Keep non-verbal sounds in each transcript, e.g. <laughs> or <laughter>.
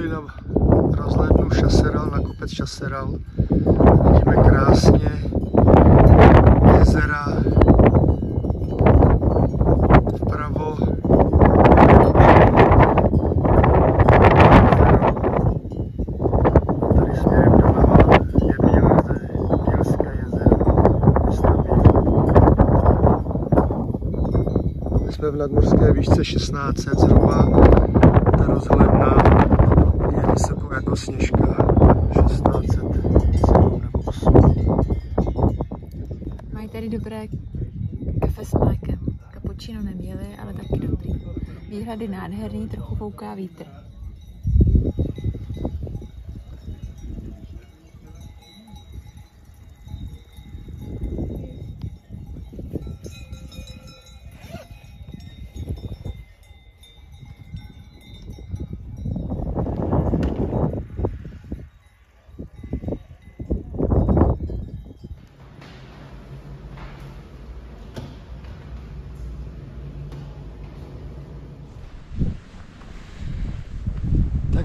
byli na rozhlednu Šaseral, na kopec Šaseral. Vidíme krásně jezera. Vpravo. Jsme v nadmorské výšce 1600 zhruba. Ta jako sněžka. 1607 nebo 8. Mají tady dobré kafe s mlékem. Kapučino neměli, ale taky dobrý. Výhledy nádherný, trochu fouká vítr.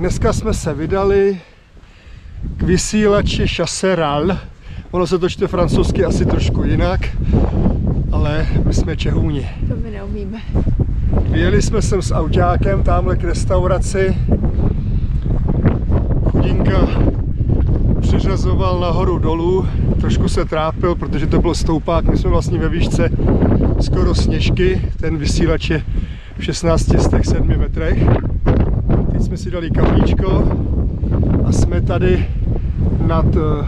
Dneska jsme se vydali k vysílači Chasseral. Ono se to čte francouzsky asi trošku jinak, ale my jsme Čehůni. To my neumíme. Vyjeli jsme sem s autákem tamhle k restauraci. Chudinka přiřazoval nahoru dolů, trošku se trápil, protože to byl stoupák, my jsme vlastně ve výšce skoro sněžky, ten vysílač je v 1607 metrech. Jsme si dali kavníčko a jsme tady nad eh,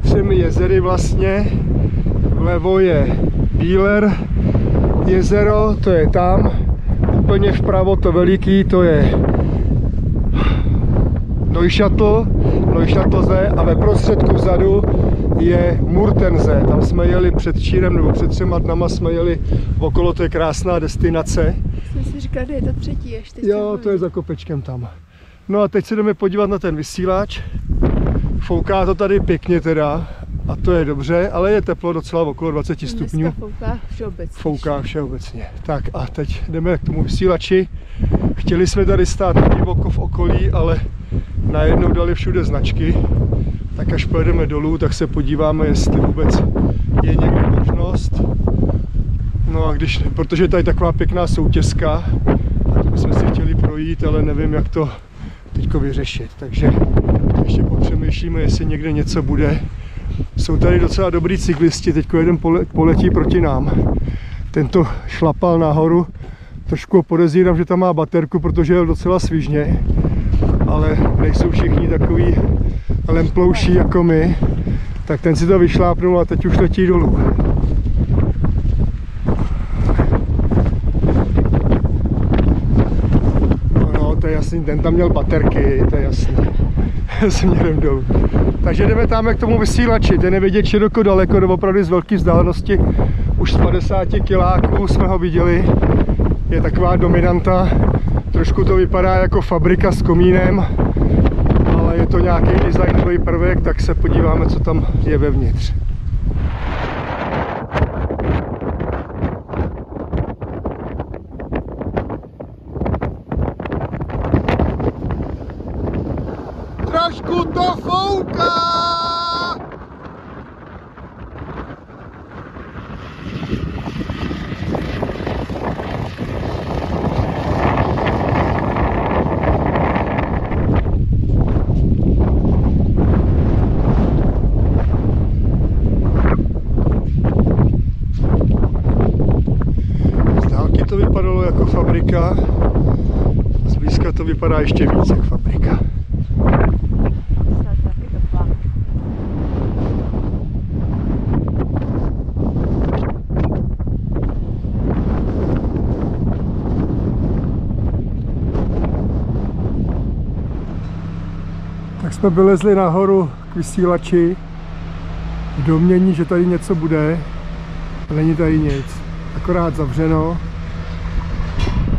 třemi jezery vlastně. Vlevo je Bíler jezero, to je tam. Úplně vpravo to veliký, to je Neuchâtel, Neuchâtelze a ve prostředku vzadu je Murtenze. Tam jsme jeli před čírem, nebo před třema dnama jsme jeli okolo, to je krásná destinace. Jsem si říkala, že je to třetí teď. Jo, to je za kopečkem tam. No a teď se jdeme podívat na ten vysílač. Fouká to tady pěkně teda a to je dobře, ale je teplo docela okolo 20 stupňů. Dneska fouká všeobecně. Fouká všeobecně. Tak a teď jdeme k tomu vysílači. Chtěli jsme tady stát divoko v okolí, ale najednou dali všude značky. Tak až pojedeme dolů, tak se podíváme, jestli vůbec je někde možnost. No a když, protože tady je taková pěkná soutězka, to bychom si chtěli projít, ale nevím, jak to teďko vyřešit. Takže ještě popřemýšlíme, jestli někde něco bude. Jsou tady docela dobrý cyklisti, teď jeden pole, poletí proti nám. Tento šlapal nahoru, trošku podezírám, že tam má baterku, protože je docela svižně, ale nejsou všichni takový lemplouší jako my, tak ten si to vyšlápnul a teď už letí dolů. No, to je jasný, ten tam měl baterky, to je jasný. <laughs> Směrem dolů. Takže jdeme tam k tomu vysílači, ten je vidět široko daleko, nebo opravdu z velké vzdálenosti. Už z 50 kiláků jsme ho viděli. Je taková dominanta. Trošku to vypadá jako fabrika s komínem, ale je to nějaký designový prvek, tak se podíváme, co tam je vevnitř. Trošku to fouká! Z dálky to jako fabrika, zblízka to vypadá ještě víc jak fabrika. Tak jsme vylezli nahoru k vysílači v domění, že tady něco bude. Není tady nic. Akorát zavřeno.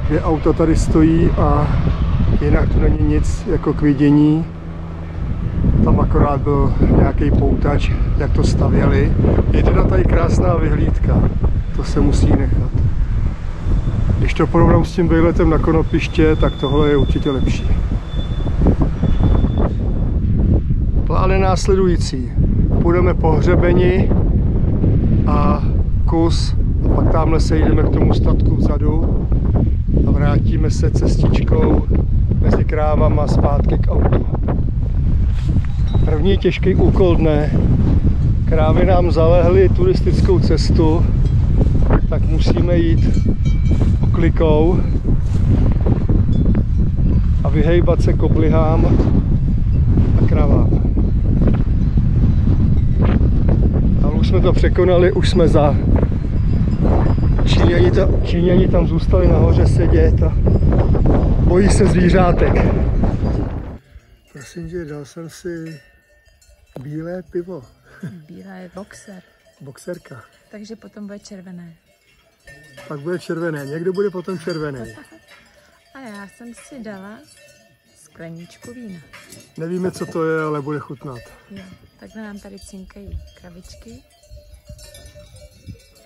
Dvě auta tady stojí a jinak tu není nic jako k vidění. Tam akorát byl nějaký poutač, jak to stavěli. Je teda tady krásná vyhlídka. To se musí nechat. Když to porovnám s tím výletem na Konopiště, tak tohle je určitě lepší. Plán je následující. Půjdeme po hřebeni a kus a pak tamhle se jdeme k tomu statku vzadu a vrátíme se cestičkou mezi krávama zpátky k autu. První těžký úkol dne. Krávy nám zalehly turistickou cestu, tak musíme jít oklikou a vyhejbat se koblihám a kravám. Ale už jsme to překonali, už jsme za. Číňani, ta, Číňani tam zůstali nahoře sedět a bojí se zvířátek. Prosím tě, dal jsem si bílé pivo. Bílá je boxer, Boxerka. takže potom bude červené. Pak bude červené, někdo bude potom červený. A já jsem si dala skleničku vína. Nevíme, co to je, ale bude chutnat. Jo, takhle nám tady cinkají kravičky.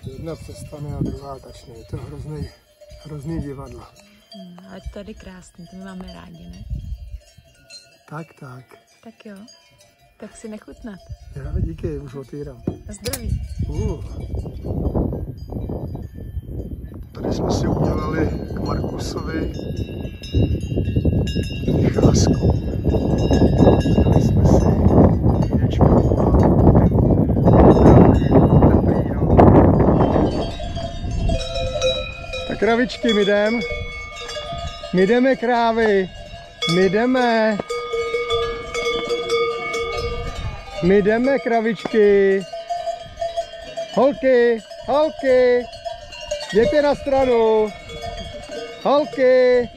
Jedna přestane a druhá začne. Je to hrozný, hrozný divadlo. Hmm, ale to tady krásný, to my máme rádi, ne? Tak, tak. Tak jo, tak si nechutnat. Já, díky, už otvírám. Na zdraví. Uh. Tady jsme si udělali k Markusovi vycházku. Dali jsme si vínečko a teplý, no. Tak kravičky, my jdem. My jdeme krávy. My jdeme. My jdeme, kravičky. Holky, holky, jděte na stranu. Holky,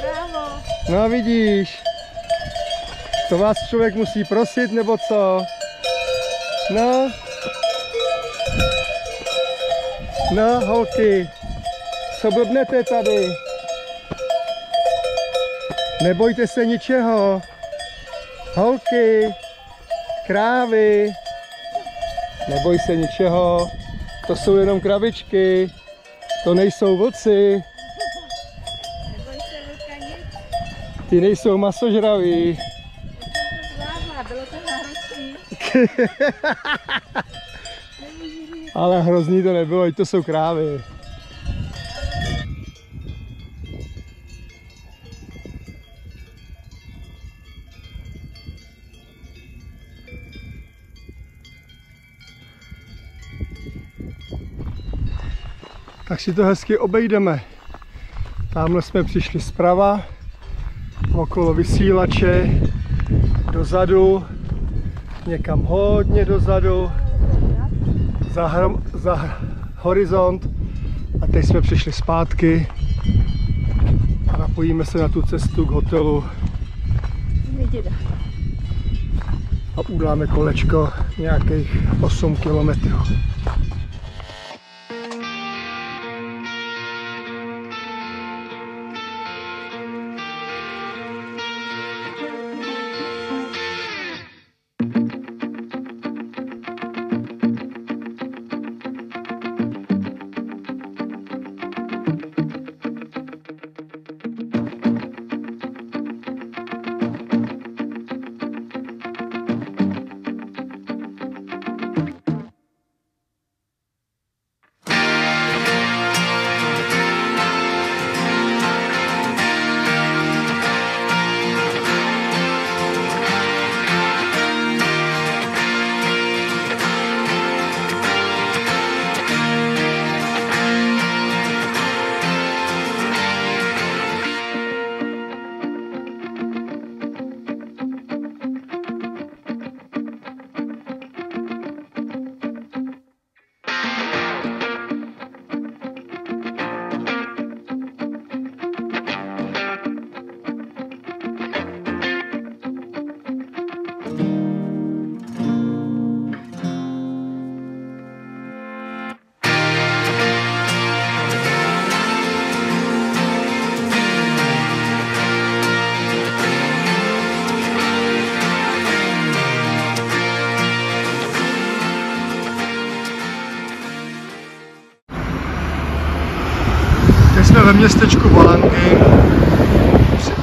krávo. no vidíš. To vás člověk musí prosit, nebo co? No. No, holky, co blbnete tady? Nebojte se ničeho. Holky, krávy, neboj se ničeho. To jsou jenom kravičky, to nejsou vlci, ty nejsou masožraví. bylo to náročný. <laughs> Ale hrozný to nebylo, i to jsou krávy. Tak si to hezky obejdeme. Tamhle jsme přišli zprava, okolo vysílače, dozadu, někam hodně dozadu, za, hrom, za horizont a teď jsme přišli zpátky a napojíme se na tu cestu k hotelu a uděláme kolečko nějakých 8 kilometrů. Městečku Valenky.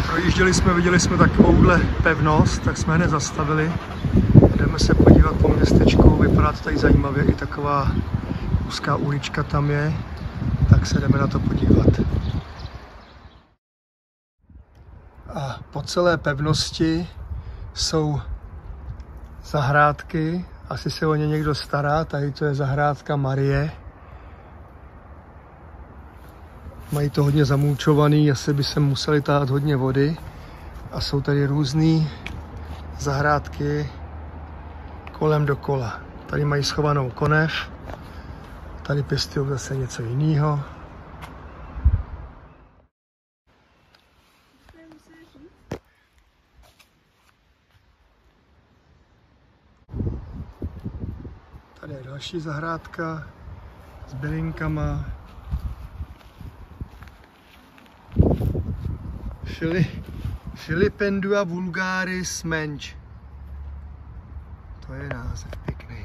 Projížděli jsme, viděli jsme takovouhle pevnost, tak jsme hned zastavili. Jdeme se podívat po městečku, vypadá to tady zajímavě, i taková úzká ulička tam je, tak se jdeme na to podívat. A po celé pevnosti jsou zahrádky, asi se o ně někdo stará, tady to je zahrádka Marie. Mají to hodně zamulčovaný, asi by se museli tát hodně vody. A jsou tady různé zahrádky kolem dokola. Tady mají schovanou konev, tady pěstují zase něco jiného. Tady je další zahrádka s bylinkama. Filipendua vulgaris mensch. To je název pěkný.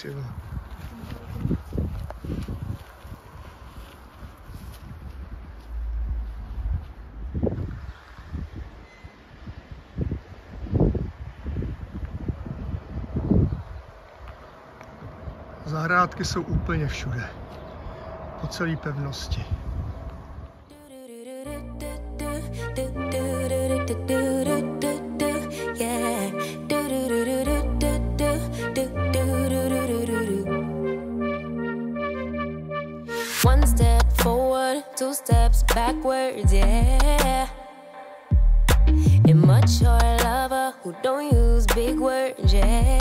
Křivo. Zahrádky jsou úplně všude. Po celé pevnosti. One backwards, yeah. Immature lover who don't use big words, yeah.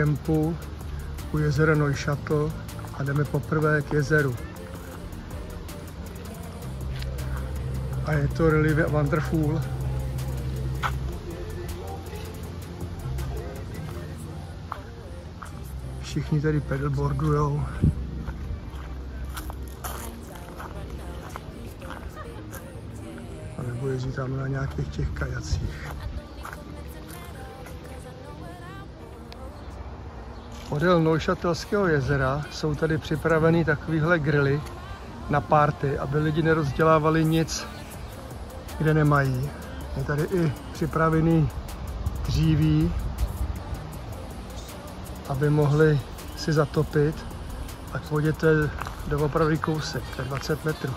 Kempu u jezera Neuchâtel a jdeme poprvé k jezeru. A je to really wonderful. Všichni tady pedalboardujou. A nebo jezdí tam na nějakých těch kajacích. Podél Neušatelského jezera jsou tady připraveny takovéhle grily na párty, aby lidi nerozdělávali nic, kde nemají. Je tady i připravený dříví, aby mohli si zatopit A k vodě to je doopravdy kousek, to je 20 metrů.